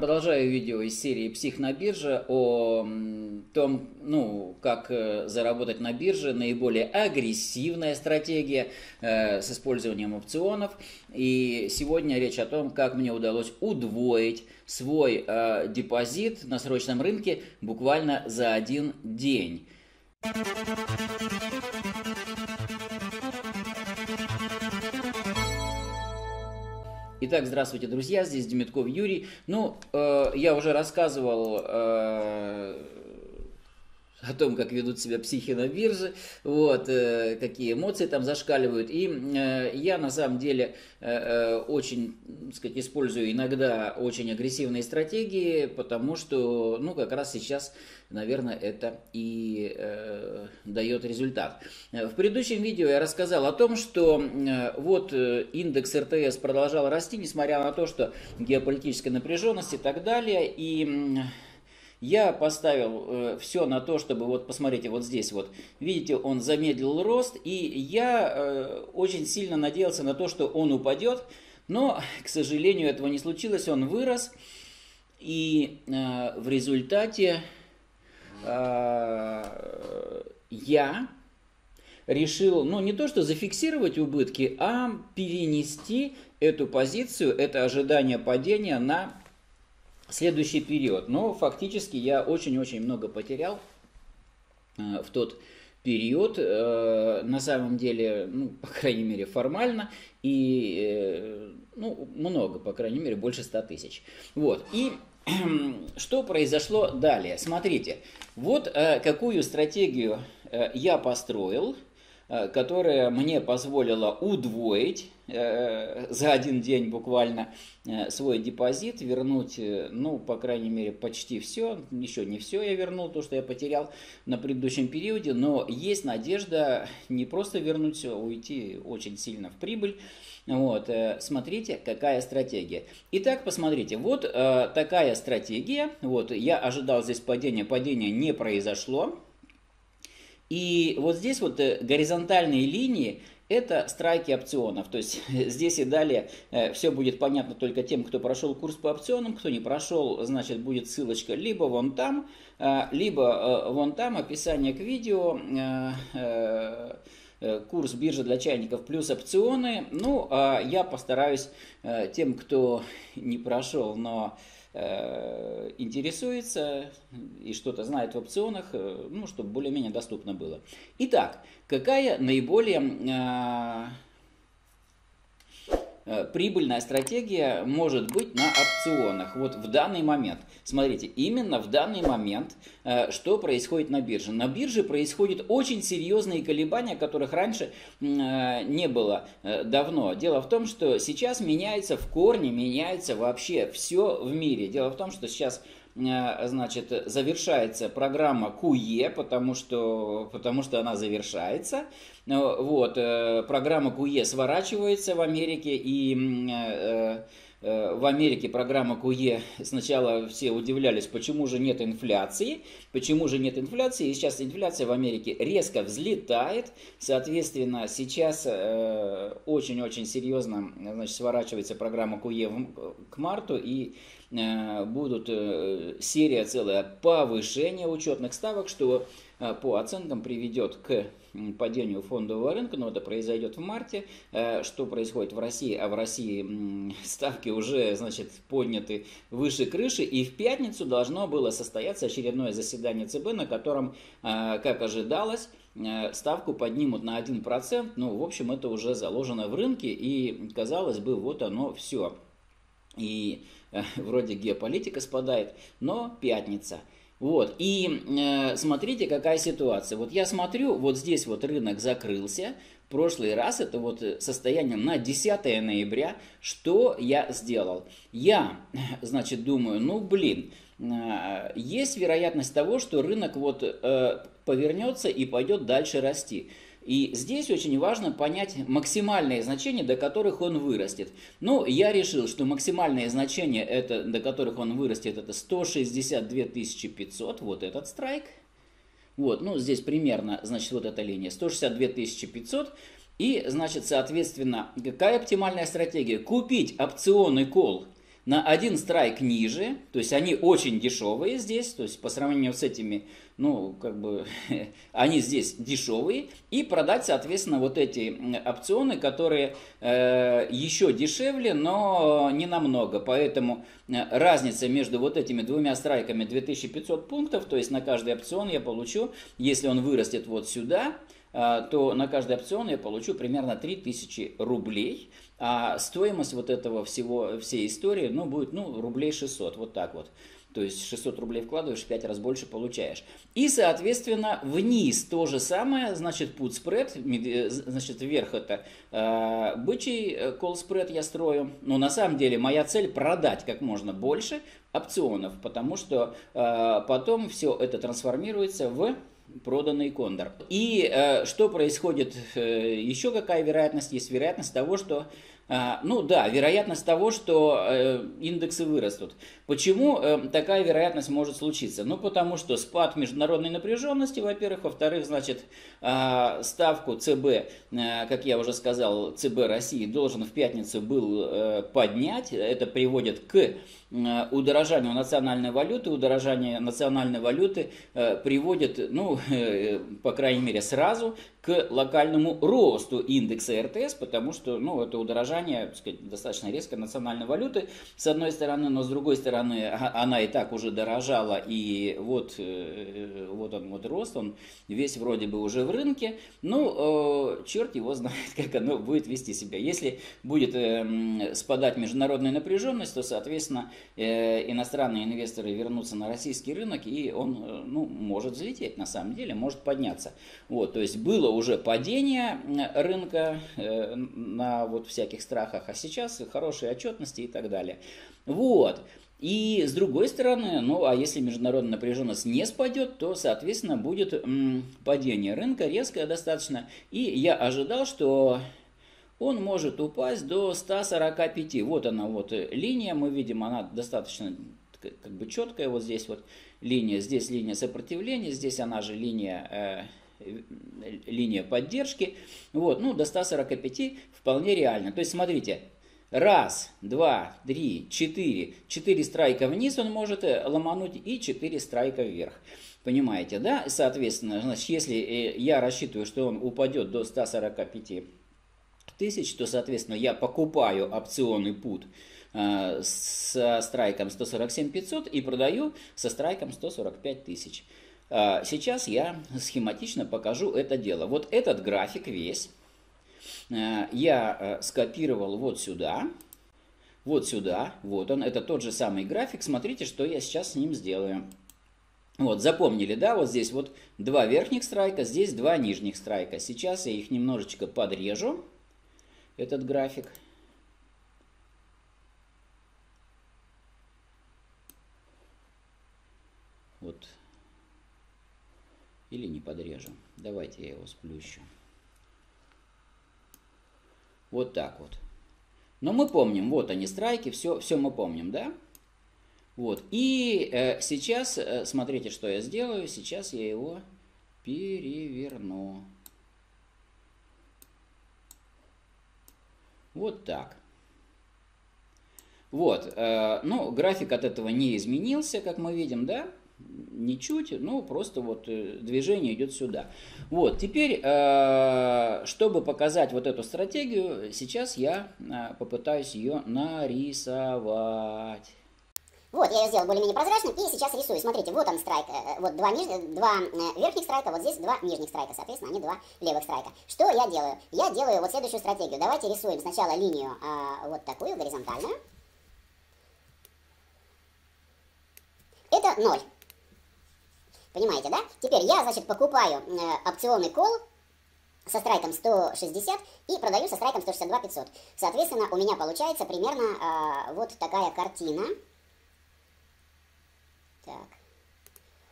Продолжаю видео из серии «Псих на бирже» о том, ну, как э, заработать на бирже, наиболее агрессивная стратегия э, с использованием опционов. И сегодня речь о том, как мне удалось удвоить свой э, депозит на срочном рынке буквально за один день. Итак, здравствуйте, друзья, здесь Демитков Юрий. Ну, э, я уже рассказывал э, о том, как ведут себя психи на бирже, вот, э, какие эмоции там зашкаливают. И э, я на самом деле э, э, очень, так сказать, использую иногда очень агрессивные стратегии, потому что, ну, как раз сейчас, наверное, это и э, дает результат. В предыдущем видео я рассказал о том, что э, вот э, индекс РТС продолжал расти, несмотря на то, что геополитическая напряженность и так далее, и я поставил э, все на то, чтобы, вот посмотрите, вот здесь вот, видите, он замедлил рост, и я э, очень сильно надеялся на то, что он упадет, но, к сожалению, этого не случилось, он вырос, и э, в результате э, я решил, ну, не то что зафиксировать убытки, а перенести эту позицию, это ожидание падения на следующий период. Но фактически я очень-очень много потерял э, в тот период, э, на самом деле, ну, по крайней мере, формально, и, э, ну, много, по крайней мере, больше 100 тысяч. Вот, и что произошло далее? Смотрите, вот какую стратегию я построил – которая мне позволила удвоить э, за один день буквально э, свой депозит, вернуть, ну, по крайней мере, почти все, еще не все я вернул, то, что я потерял на предыдущем периоде, но есть надежда не просто вернуть все, а уйти очень сильно в прибыль. Вот, смотрите, какая стратегия. Итак, посмотрите, вот такая стратегия. Вот, я ожидал здесь падения, падения не произошло. И вот здесь вот э, горизонтальные линии это страйки опционов. То есть здесь и далее э, все будет понятно только тем, кто прошел курс по опционам, кто не прошел, значит будет ссылочка либо вон там, э, либо вон там описание к видео, курс биржа для чайников плюс опционы. Ну, а я постараюсь тем, кто не прошел, но Э, интересуется и что-то знает в опционах, э, ну, чтобы более-менее доступно было. Итак, какая наиболее э, Э, прибыльная стратегия может быть на опционах. Вот в данный момент, смотрите, именно в данный момент, э, что происходит на бирже? На бирже происходят очень серьезные колебания, которых раньше э, не было давно. Дело в том, что сейчас меняется в корне, меняется вообще все в мире. Дело в том, что сейчас Э, значит, завершается программа QE, потому что, потому что она завершается. Э, вот, э, программа QE сворачивается в Америке, и в Америке программа КУЕ сначала все удивлялись, почему же нет инфляции, почему же нет инфляции, и сейчас инфляция в Америке резко взлетает, соответственно, сейчас очень-очень серьезно значит, сворачивается программа КУЕ к марту, и Э, будут э, серия целая повышения учетных ставок, что э, по оценкам приведет к падению фондового рынка, но это произойдет в марте. Что происходит в России? А в России ставки уже, значит, подняты выше крыши, и в пятницу должно было состояться очередное заседание ЦБ, на котором, как ожидалось, ставку поднимут на 1%. Ну, в общем, это уже заложено в рынке, и, казалось бы, вот оно все. И Э, вроде геополитика спадает, но пятница. Вот, и э, смотрите, какая ситуация. Вот я смотрю, вот здесь вот рынок закрылся. В прошлый раз это вот состояние на 10 ноября. Что я сделал? Я, значит, думаю, ну блин, э, есть вероятность того, что рынок вот э, повернется и пойдет дальше расти. И здесь очень важно понять максимальные значения, до которых он вырастет. Ну, я решил, что максимальные значения, это, до которых он вырастет, это 162 500, вот этот страйк. Вот, ну, здесь примерно, значит, вот эта линия, 162 500. И, значит, соответственно, какая оптимальная стратегия? Купить опционный кол на один страйк ниже, то есть они очень дешевые здесь, то есть по сравнению с этими, ну, как бы, они здесь дешевые, и продать, соответственно, вот эти опционы, которые э, еще дешевле, но не намного, поэтому э, разница между вот этими двумя страйками 2500 пунктов, то есть на каждый опцион я получу, если он вырастет вот сюда, э, то на каждый опцион я получу примерно 3000 рублей. А стоимость вот этого всего, всей истории, ну, будет, ну, рублей 600, вот так вот. То есть 600 рублей вкладываешь, в 5 раз больше получаешь. И, соответственно, вниз то же самое, значит, put spread, э, значит, вверх это э, бычий э, call spread я строю. Но на самом деле моя цель продать как можно больше опционов, потому что э, потом все это трансформируется в проданный кондор. И э, что происходит, э, еще какая вероятность? Есть вероятность того, что ну да, вероятность того, что э, индексы вырастут. Почему э, такая вероятность может случиться? Ну потому что спад международной напряженности, во-первых, во-вторых, значит, а, ставку ЦБ, э, как я уже сказал, ЦБ России должен в пятницу был поднять. Это приводит к удорожанию национальной валюты. Удорожание национальной валюты приводит, ну, по крайней мере, сразу к локальному росту индекса РТС, потому что ну, это удорожание так сказать, достаточно резко национальной валюты, с одной стороны, но с другой стороны а, она и так уже дорожала, и вот, э, вот он вот рост, он весь вроде бы уже в рынке, ну, э, черт его знает, как оно будет вести себя. Если будет э, спадать международная напряженность, то, соответственно, иностранные инвесторы вернутся на российский рынок, и он ну, может взлететь на самом деле, может подняться. Вот, то есть было уже падение рынка э, на вот всяких страхах, а сейчас хорошие отчетности и так далее. Вот. И с другой стороны, ну а если международная напряженность не спадет, то, соответственно, будет м, падение рынка резкое достаточно. И я ожидал, что он может упасть до 145. Вот она вот э, линия, мы видим, она достаточно как бы четкая. Вот здесь вот линия, здесь линия сопротивления, здесь она же линия э, линия поддержки. Вот, ну, до 145 вполне реально. То есть, смотрите, раз, два, три, четыре. Четыре страйка вниз он может э, ломануть и четыре страйка вверх. Понимаете, да? Соответственно, значит, если э, я рассчитываю, что он упадет до 145 тысяч, то, соответственно, я покупаю опционный пут э, со страйком 147 500 и продаю со страйком 145 тысяч. А, сейчас я схематично покажу это дело. Вот этот график весь э, я э, скопировал вот сюда. Вот сюда, вот он, это тот же самый график. Смотрите, что я сейчас с ним сделаю. Вот, запомнили, да, вот здесь вот два верхних страйка, здесь два нижних страйка. Сейчас я их немножечко подрежу, этот график. Вот или не подрежем. Давайте я его сплющу. Вот так вот. Но мы помним, вот они страйки, все, все мы помним, да? Вот. И э, сейчас, э, смотрите, что я сделаю. Сейчас я его переверну. Вот так. Вот. Э, ну, график от этого не изменился, как мы видим, да? ничуть, ну просто вот э, движение идет сюда. Вот, теперь, э, чтобы показать вот эту стратегию, сейчас я попытаюсь ее нарисовать. Вот, я ее сделал более-менее прозрачным, и сейчас рисую. Смотрите, вот он страйк, вот два, ниж... два верхних страйка, вот здесь два нижних страйка, соответственно, они два левых страйка. Что я делаю? Я делаю вот следующую стратегию. Давайте рисуем сначала линию вот такую, горизонтальную. Это ноль. Понимаете, да? Теперь я, значит, покупаю э, опционный кол со страйком 160 и продаю со страйком 162 500. Соответственно, у меня получается примерно э, вот такая картина. Так.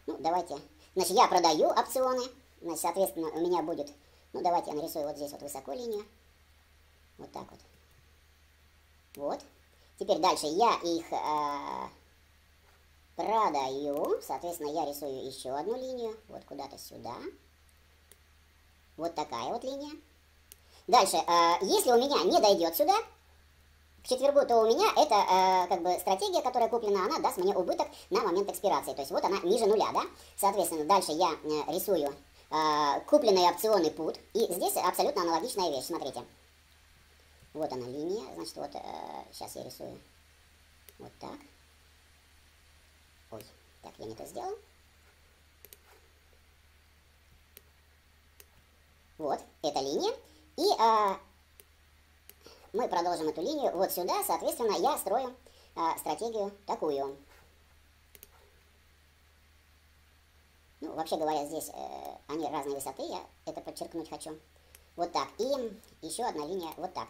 Ну, давайте. Значит, я продаю опционы. Значит, соответственно, у меня будет... Ну, давайте я нарисую вот здесь вот высоко линию. Вот так вот. Вот. Теперь дальше я их... Э, продаю. Соответственно, я рисую еще одну линию. Вот куда-то сюда. Вот такая вот линия. Дальше, э, если у меня не дойдет сюда, к четвергу, то у меня эта э, как бы стратегия, которая куплена, она даст мне убыток на момент экспирации. То есть вот она ниже нуля, да? Соответственно, дальше я э, рисую э, купленный опционный пут. И здесь абсолютно аналогичная вещь, смотрите. Вот она линия, значит, вот э, сейчас я рисую вот так. Ой, так, я не то сделал. Вот, эта линия. И э, мы продолжим эту линию вот сюда. Соответственно, я строю э, стратегию такую. Ну, вообще говоря, здесь э, они разной высоты, я это подчеркнуть хочу. Вот так. И еще одна линия вот так.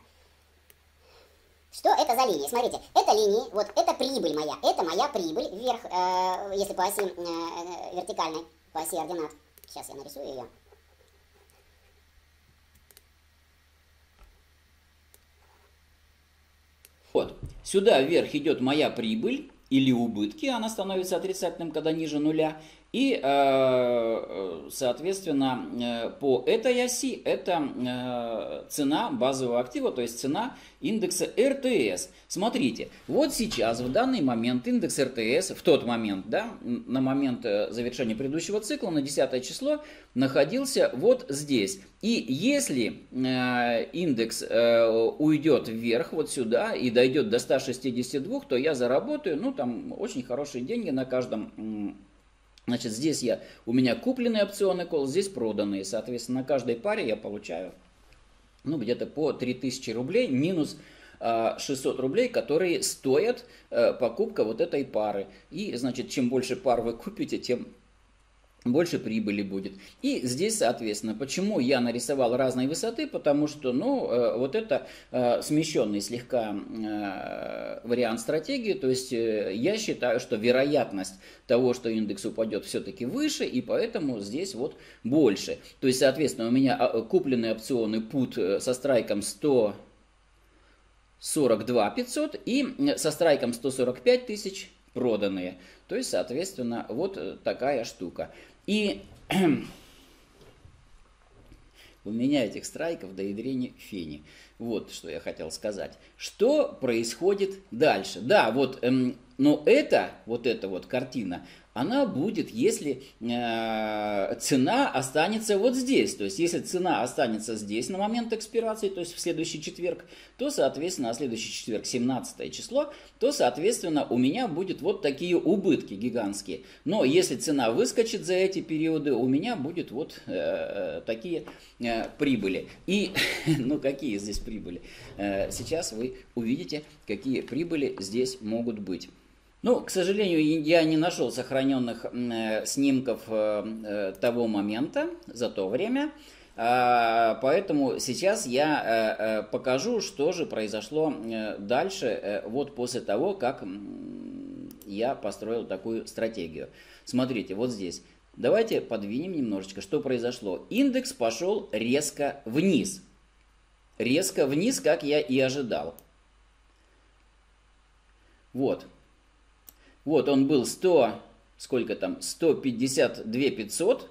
Что это за линии? Смотрите, это линии, вот это прибыль моя, это моя прибыль вверх, э, если по оси э, вертикальной, по оси ординат. Сейчас я нарисую ее. Вот, сюда вверх идет моя прибыль или убытки, она становится отрицательным, когда ниже нуля. И, э, э, соответственно, э, по этой оси это цена базового актива, то есть цена индекса РТС. Смотрите, вот сейчас, в данный момент, индекс РТС, в тот момент, да, на момент завершения предыдущего цикла, на 10 число, находился вот здесь. И если индекс уйдет вверх, вот сюда, и дойдет до 162, то я заработаю, ну, там, очень хорошие деньги на каждом Значит, здесь я, у меня купленный опционный кол, здесь проданные. Соответственно, на каждой паре я получаю ну, где-то по 3000 рублей минус 600 а, рублей, которые стоят э, покупка вот этой пары. И, значит, чем больше пар вы купите, тем больше прибыли будет. И здесь, соответственно, почему я нарисовал разной высоты, потому что, ну, э, вот это э, смещенный слегка э, вариант стратегии, то есть я считаю, что вероятность того, что индекс упадет, все-таки выше, и поэтому здесь вот больше. То есть, соответственно, у меня купленные опционы put со страйком 100 42 500 и со страйком 145 тысяч проданные. То есть, соответственно, вот такая штука. И у меня этих страйков до ядрения фени. Вот что я хотел сказать. Что происходит дальше? Да, вот, эм, но это, вот эта вот картина, она будет, если э, цена останется вот здесь. То есть, если цена останется здесь на момент экспирации, то есть в следующий четверг, то, соответственно, на следующий четверг, 17 число, то, соответственно, у меня будет вот такие убытки гигантские. Но если цена выскочит за эти периоды, у меня будет вот э, такие э, прибыли. И, ну, какие здесь прибыли? Э, сейчас вы увидите, какие прибыли здесь могут быть. Ну, к сожалению, я не нашел сохраненных э, снимков э, э, того момента за то время. А, поэтому сейчас я покажу, что же произошло дальше, вот после того, как я построил такую стратегию. Смотрите, вот здесь. Давайте подвинем немножечко, что произошло. Индекс пошел резко вниз. Резко вниз, как я и ожидал. Вот. Вот он был 100, сколько там, 152 500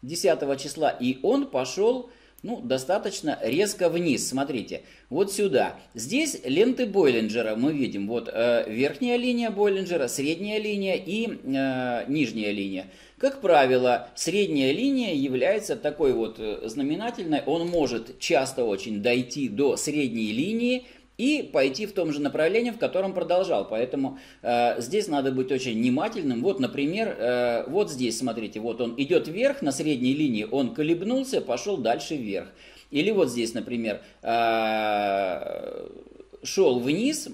10 числа, и он пошел ну, достаточно резко вниз. Смотрите, вот сюда. Здесь ленты Бойлинджера мы видим. Вот э, верхняя линия Бойлинджера, средняя линия и э, нижняя линия. Как правило, средняя линия является такой вот э, знаменательной. Он может часто очень дойти до средней линии, и пойти в том же направлении, в котором продолжал. Поэтому э, здесь надо быть очень внимательным. Вот, например, э, вот здесь, смотрите, вот он идет вверх на средней линии, он колебнулся, пошел дальше вверх. Или вот здесь, например, э, шел вниз,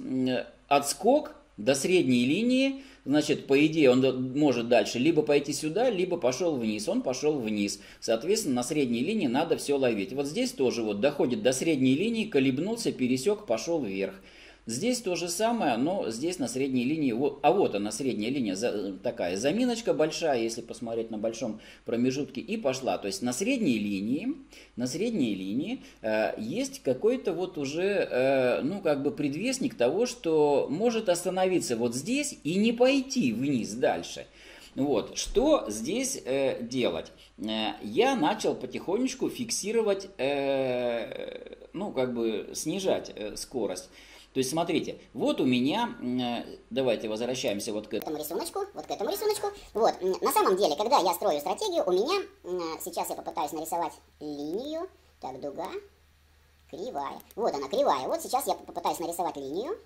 отскок до средней линии, значит, по идее, он может дальше либо пойти сюда, либо пошел вниз. Он пошел вниз. Соответственно, на средней линии надо все ловить. Вот здесь тоже вот доходит до средней линии, колебнулся, пересек, пошел вверх. Здесь то же самое, но здесь на средней линии, а вот она средняя линия, за, такая заминочка большая, если посмотреть на большом промежутке, и пошла. То есть на средней линии, на средней линии э, есть какой-то вот уже, э, ну как бы предвестник того, что может остановиться вот здесь и не пойти вниз дальше. Вот, что здесь э, делать? Э, я начал потихонечку фиксировать, э, ну, как бы снижать э, скорость. То есть, смотрите, вот у меня, э, давайте возвращаемся вот к этому рисунку, вот к этому рисунку. Вот, на самом деле, когда я строю стратегию, у меня, сейчас я попытаюсь нарисовать линию, так, дуга, кривая. Вот она, кривая. Вот сейчас я попытаюсь нарисовать линию.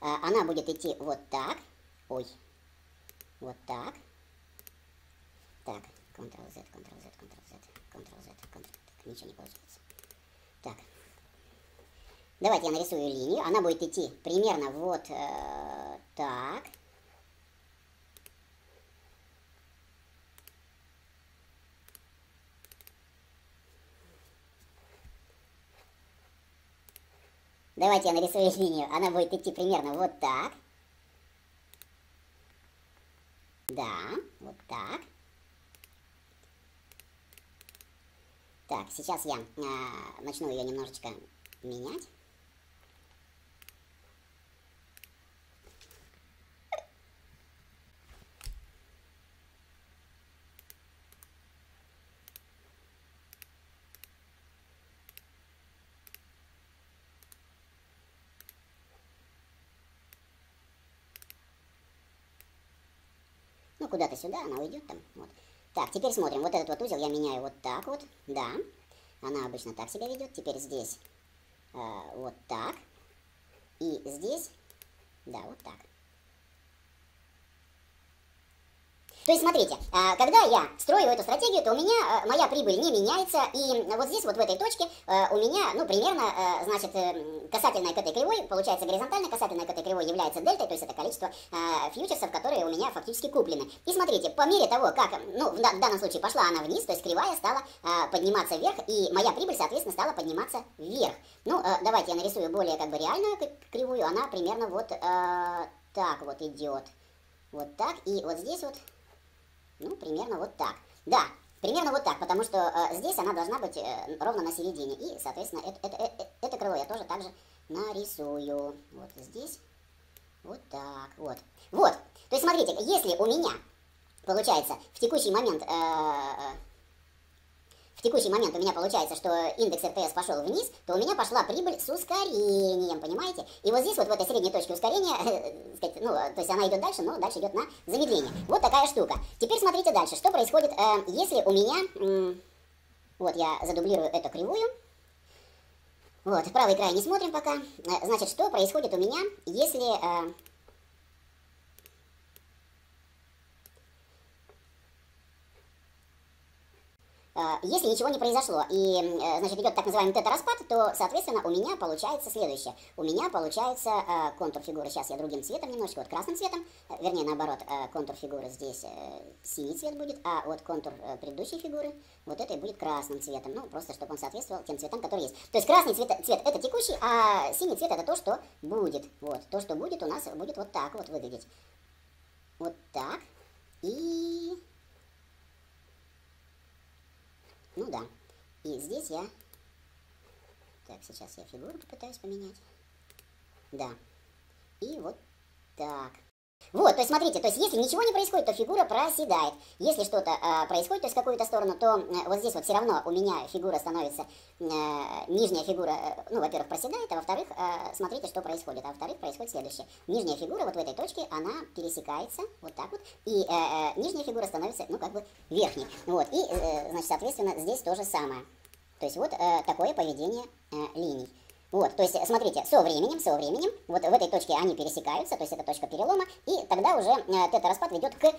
А, она будет идти вот так. Ой. Вот так. Так, Ctrl-Z, Ctrl-Z, Ctrl-Z, Ctrl-Z, Ctrl-Z. Ничего не получается. Так. Давайте я нарисую линию. Она будет идти примерно вот э, так. Давайте я нарисую линию. Она будет идти примерно вот так. Да, вот так. Так, сейчас я э, начну ее немножечко менять. Ну, куда-то сюда она уйдет там. Вот. Так, теперь смотрим. Вот этот вот узел я меняю вот так вот. Да. Она обычно так себя ведет. Теперь здесь э, вот так. И здесь, да, вот так. То есть, смотрите, а, когда я строю эту стратегию, то у меня а, моя прибыль не меняется, и вот здесь, вот в этой точке, а, у меня, ну, примерно, значит, э, касательная к этой кривой, получается горизонтально, касательная к этой кривой является дельтой, то есть это количество фьючерсов, которые у меня фактически куплены. И смотрите, по мере того, как, ну, в данном случае пошла она вниз, то есть кривая стала подниматься вверх, и моя прибыль, соответственно, стала подниматься вверх. Ну, давайте я нарисую более, как бы, реальную кривую, она примерно вот так вот идет. Вот так, и вот здесь вот ну, примерно вот так. Да, примерно вот так, потому что э, здесь она должна быть э, ровно на середине. И, соответственно, это, это, это, это крыло я тоже также нарисую. Вот здесь. Вот так, вот. Вот. То есть, смотрите, если у меня, получается, в текущий момент... Э, э текущий момент у меня получается, что индекс РТС пошел вниз, то у меня пошла прибыль с ускорением, понимаете? И вот здесь вот в этой средней точке ускорения, сказать, ну, то есть она идет дальше, но дальше идет на замедление. Вот такая штука. Теперь смотрите дальше, что происходит, э, если у меня, вот я задублирую эту кривую, вот, правый край не смотрим пока. Э, значит, что происходит у меня, если... Э, если ничего не произошло, и, э, значит, идет так называемый тета-распад, то, соответственно, у меня получается следующее. У меня получается э, контур фигуры, сейчас я другим цветом немножечко, вот красным цветом, э, вернее, наоборот, контур фигуры здесь синий цвет будет, а вот контур предыдущей фигуры, вот этой будет красным цветом, ну, просто, чтобы он соответствовал тем цветам, которые есть. То есть красный цвет, цвет это текущий, а синий цвет это то, что будет. Вот, то, что будет у нас, будет вот так вот выглядеть. Вот так. И ну да. И здесь я... Так, сейчас я фигуру попытаюсь поменять. Да. И вот так. Вот, то есть смотрите, то есть если ничего не происходит, то фигура проседает. Если что-то э, происходит, то есть какую-то сторону, то э, вот здесь вот все равно у меня фигура становится, э, нижняя фигура, э, ну, во-первых, проседает, а во-вторых, э, смотрите, что происходит. А во-вторых, происходит следующее. Нижняя фигура вот в этой точке, она пересекается вот так вот, и э, э, нижняя фигура становится, ну, как бы верхней. Вот, и, э, значит, соответственно, здесь то же самое. То есть вот э, такое поведение э, линий. Вот, то есть, смотрите, со временем, со временем, вот в этой точке они пересекаются, то есть это точка перелома, и тогда уже э, тета-распад ведет к э,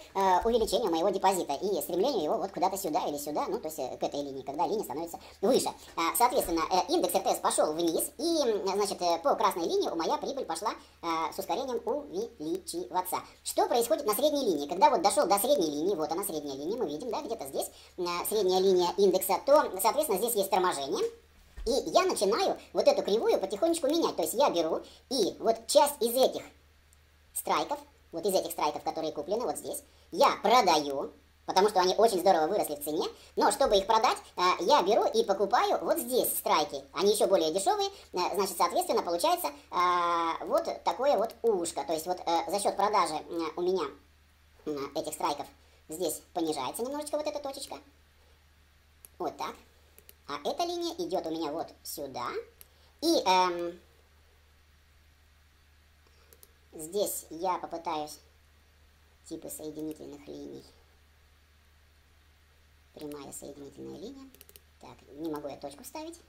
увеличению моего депозита и стремлению его вот куда-то сюда или сюда, ну, то есть э, к этой линии, когда линия становится выше. А, соответственно, э, индекс РТС пошел вниз, и, значит, э, по красной линии у моя прибыль пошла э, с ускорением увеличиваться. Что происходит на средней линии? Когда вот дошел до средней линии, вот она средняя линия, мы видим, да, где-то здесь э, средняя линия индекса, то, соответственно, здесь есть торможение, и я начинаю вот эту кривую потихонечку менять. То есть я беру и вот часть из этих страйков, вот из этих страйков, которые куплены вот здесь, я продаю, потому что они очень здорово выросли в цене. Но чтобы их продать, э, я беру и покупаю вот здесь страйки. Они еще более дешевые, э, значит, соответственно, получается э, вот такое вот ушко. То есть вот за счет продажи у меня этих страйков здесь понижается немножечко вот эта точечка. Вот так. А эта линия идет у меня вот сюда. И, эм, Здесь я попытаюсь типы соединительных линий. Прямая соединительная линия. Так, не могу я точку ставить.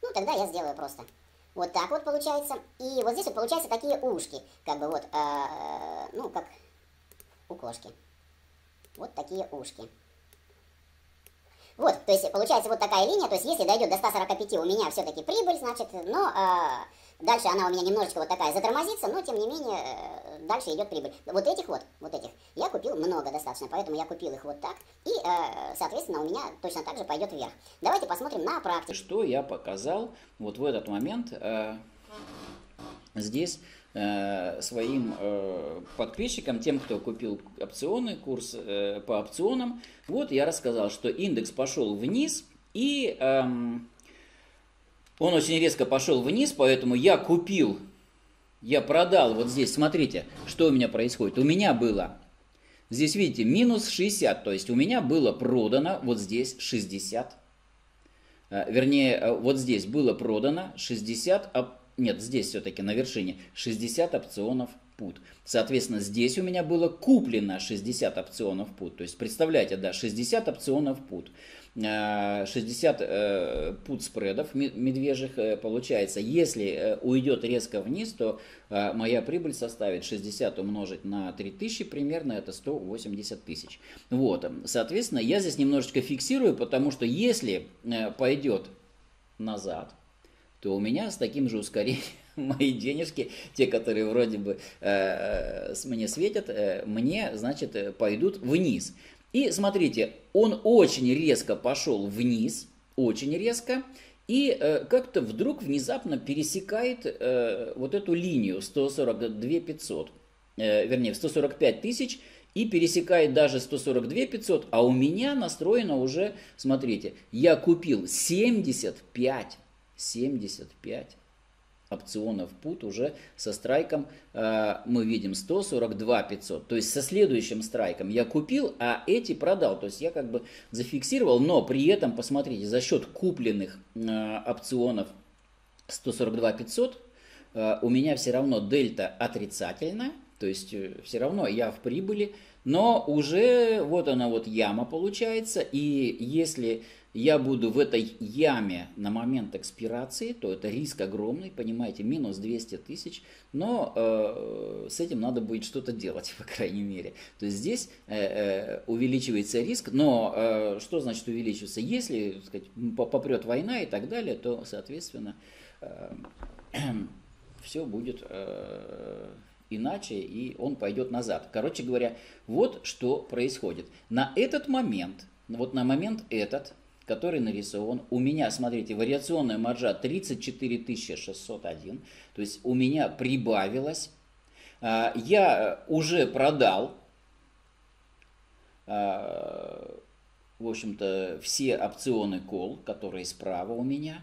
Ну, тогда я сделаю просто. Вот так вот получается. И вот здесь вот получаются такие ушки. Как бы вот, э, ну, как у кошки. Вот такие ушки. Вот, то есть получается вот такая линия, то есть если дойдет до 145 у меня все-таки прибыль, значит, но э, дальше она у меня немножечко вот такая затормозится, но тем не менее э, дальше идет прибыль. Вот этих вот, вот этих, я купил много достаточно, поэтому я купил их вот так, и, э, соответственно, у меня точно так же пойдет вверх. Давайте посмотрим на практике. Что я показал вот в этот момент э, здесь Э, своим э, подписчикам, тем, кто купил опционный курс э, по опционам, вот я рассказал, что индекс пошел вниз, и эм, он очень резко пошел вниз, поэтому я купил, я продал, вот здесь, смотрите, что у меня происходит. У меня было, здесь видите, минус 60, то есть у меня было продано вот здесь 60, вернее, вот здесь было продано 60 нет, здесь все-таки на вершине 60 опционов пут. Соответственно, здесь у меня было куплено 60 опционов пут. То есть, представляете, да, 60 опционов пут. 60 э, э, пут спредов медвежьих э, получается. Если уйдет резко вниз, то моя прибыль составит 60 умножить на 3000 примерно, это 180 тысяч. Вот, соответственно, я здесь немножечко фиксирую, потому что если пойдет назад, то у меня с таким же ускорением мои денежки, те, которые вроде бы э, мне светят, э, мне, значит, э, пойдут вниз. И смотрите, он очень резко пошел вниз, очень резко, и э, как-то вдруг внезапно пересекает э, вот эту линию 142 500, э, вернее, 145 тысяч, и пересекает даже 142 500, а у меня настроено уже, смотрите, я купил 75 75 опционов пут уже со страйком э, мы видим 142 500. То есть со следующим страйком я купил, а эти продал. То есть я как бы зафиксировал, но при этом, посмотрите, за счет купленных э, опционов 142 500 э, у меня все равно дельта отрицательная. То есть э, все равно я в прибыли, но уже вот она вот яма получается. И если я буду в этой яме на момент экспирации, то это риск огромный, понимаете, минус 200 тысяч, но э, с этим надо будет что-то делать, по крайней мере. То есть здесь э, э, увеличивается риск, но э, что значит увеличивается? Если сказать, попрет война и так далее, то, соответственно, э, все будет э, иначе, и он пойдет назад. Короче говоря, вот что происходит. На этот момент, вот на момент этот, который нарисован. У меня, смотрите, вариационная маржа 34 601, то есть у меня прибавилось. А, я уже продал, а, в общем-то, все опционы кол, которые справа у меня.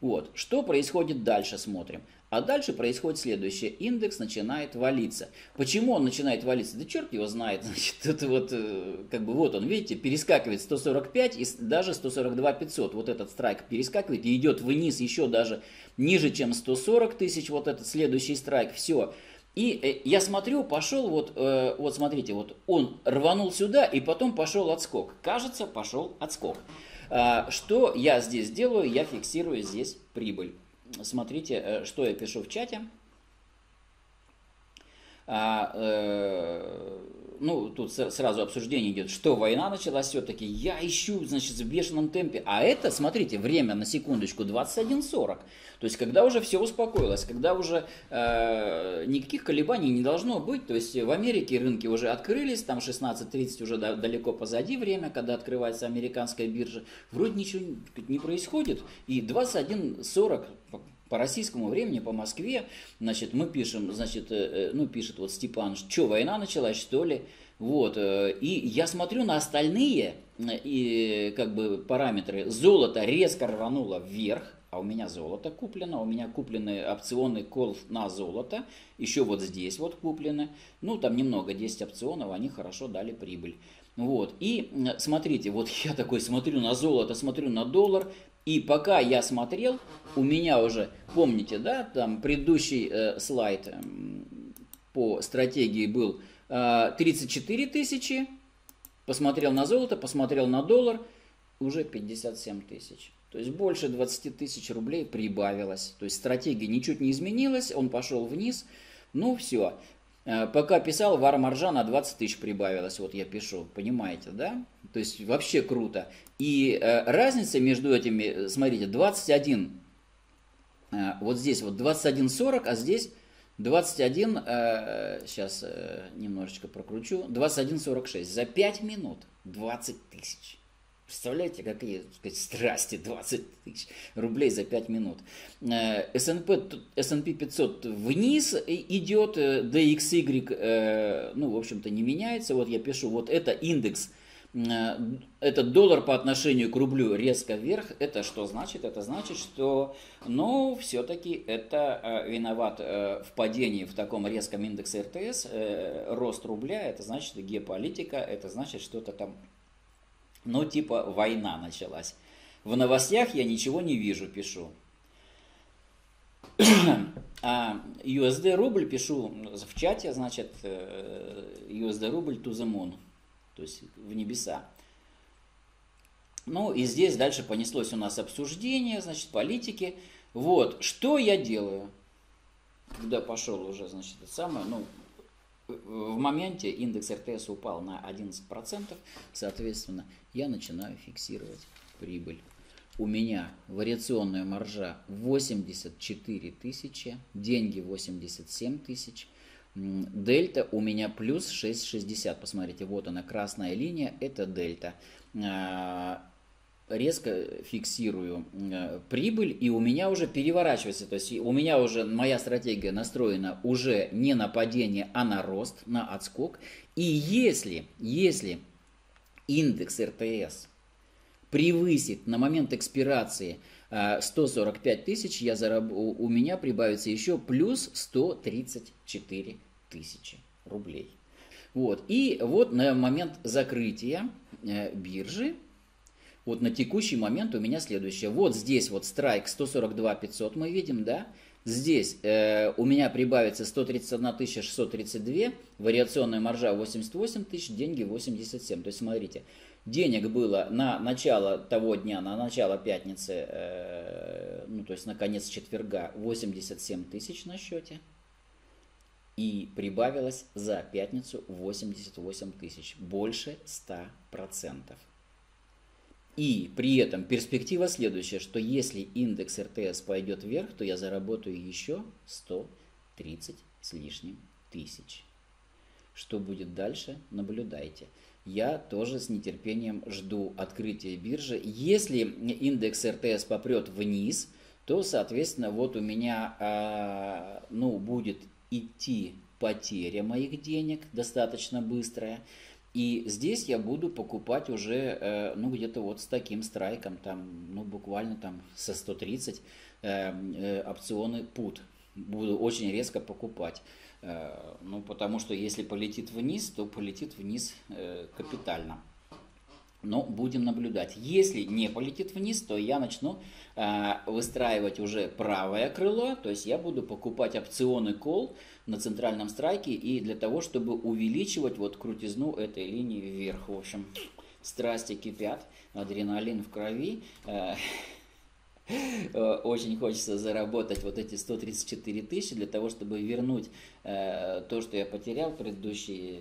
Вот. Что происходит дальше, смотрим. А дальше происходит следующее. Индекс начинает валиться. Почему он начинает валиться? Да черт его знает. Значит, это вот, э, как бы вот он, видите, перескакивает 145 и даже 142 500. Вот этот страйк перескакивает и идет вниз еще даже ниже, чем 140 тысяч. Вот этот следующий страйк. Все. И э, я смотрю, пошел вот, э, вот смотрите, вот он рванул сюда и потом пошел отскок. Кажется, пошел отскок. А, что я здесь делаю? Я фиксирую здесь прибыль смотрите, э, что я пишу в чате. А, э, ну, тут сразу обсуждение идет, что война началась все-таки. Я ищу, значит, в бешеном темпе. А это, смотрите, время на секундочку 21.40. То есть, когда уже все успокоилось, когда уже э, никаких колебаний не должно быть. То есть, в Америке рынки уже открылись, там 16.30 уже да, далеко позади время, когда открывается американская биржа. Вроде ничего не происходит. И 21.40 по российскому времени, по Москве, значит, мы пишем, значит, э, э, ну, пишет вот Степан, что, война началась, что ли? Вот, э, и я смотрю на остальные и, как бы, параметры. Золото резко рвануло вверх, а у меня золото куплено, у меня куплены опционный кол на золото, еще вот здесь вот куплены, ну, там немного, 10 опционов, они хорошо дали прибыль. Вот, и смотрите, вот я такой смотрю на золото, смотрю на доллар, И пока я смотрел, у меня уже, помните, да, там предыдущий э, слайд э, по стратегии был э, 34 тысячи, посмотрел на золото, посмотрел на доллар, уже 57 тысяч. То есть больше 20 тысяч рублей прибавилось. То есть стратегия ничуть не изменилась, он пошел вниз. Ну все, Э, пока писал, вар маржа на 20 тысяч прибавилась. Вот я пишу, понимаете, да? То есть вообще круто. И э, разница между этими, смотрите, 21, э, вот здесь вот 21.40, а здесь 21, э, сейчас э, немножечко прокручу, 21.46. За 5 минут 20 тысяч. Представляете, какие сказать, страсти, 20 тысяч рублей за 5 минут. S&P, S&P 500 вниз идет, DXY, э, ну, в общем-то, не меняется. Вот я пишу, вот это индекс, э, это доллар по отношению к рублю резко вверх. Это что значит? Это значит, что, ну, все-таки это э, виноват в падении в таком резком индексе РТС, рост рубля, это значит геополитика, это значит что-то там ну, типа, война началась. В новостях я ничего не вижу, пишу. А USD рубль пишу в чате, значит, USD рубль to the moon, то есть в небеса. Ну и здесь дальше понеслось у нас обсуждение, значит, политики. Вот, что я делаю, когда пошел уже, значит, это самое, ну, в моменте индекс РТС упал на 11%, соответственно, я начинаю фиксировать прибыль. У меня вариационная маржа 84 тысячи, деньги 87 тысяч, дельта у меня плюс 6,60. Посмотрите, вот она, красная линия, это дельта. А, резко фиксирую э, прибыль, и у меня уже переворачивается, то есть у меня уже моя стратегия настроена уже не на падение, а на рост, на отскок. И если, если индекс РТС превысит на момент экспирации 145 э, тысяч, я зараб... у меня прибавится еще плюс 134 тысячи рублей. Вот. И вот на момент закрытия э, биржи вот на текущий момент у меня следующее. Вот здесь вот страйк 142 500 мы видим, да? Здесь э, у меня прибавится 131 632, вариационная маржа 88 тысяч, деньги 87. То есть смотрите, денег было на начало того дня, на начало пятницы, э, ну то есть на конец четверга 87 тысяч на счете. И прибавилось за пятницу 88 тысяч, больше 100%. И при этом перспектива следующая, что если индекс РТС пойдет вверх, то я заработаю еще 130 с лишним тысяч. Что будет дальше, наблюдайте. Я тоже с нетерпением жду открытия биржи. Если индекс РТС попрет вниз, то, соответственно, вот у меня а, ну, будет идти потеря моих денег достаточно быстрая. И здесь я буду покупать уже, э, ну, где-то вот с таким страйком, там, ну, буквально там со 130 э, э, опционы put. Буду очень резко покупать. Ну, потому что если полетит вниз, то полетит вниз капитально. Но будем наблюдать. Если не полетит вниз, то я начну э, выстраивать уже правое крыло. То есть я буду покупать опционы call на центральном страйке. И для того, чтобы увеличивать вот крутизну этой линии вверх. В общем, страсти кипят, адреналин в крови. Э, очень хочется заработать вот эти 134 тысячи для того, чтобы вернуть э, то, что я потерял в предыдущие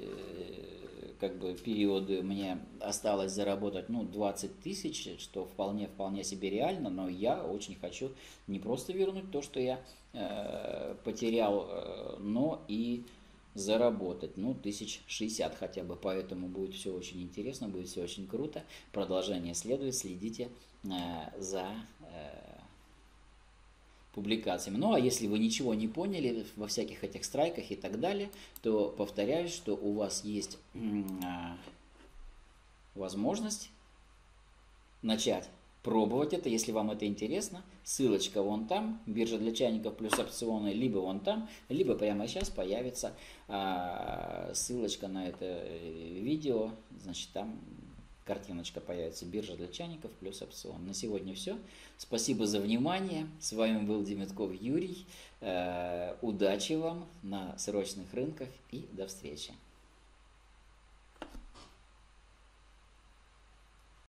как бы периоды мне осталось заработать, ну, 20 тысяч, что вполне, вполне себе реально, но я очень хочу не просто вернуть то, что я э, потерял, э, но и заработать, ну, тысяч шестьдесят хотя бы, поэтому будет все очень интересно, будет все очень круто. Продолжение следует, следите э, за э, публикациями. Ну а если вы ничего не поняли во всяких этих страйках и так далее, то повторяюсь, что у вас есть а, возможность начать пробовать это, если вам это интересно. Ссылочка вон там, биржа для чайников плюс опционы, либо вон там, либо прямо сейчас появится а, ссылочка на это видео, значит там картиночка появится. Биржа для чайников плюс опцион. На сегодня все. Спасибо за внимание. С вами был Демитков Юрий. Э, удачи вам на срочных рынках и до встречи.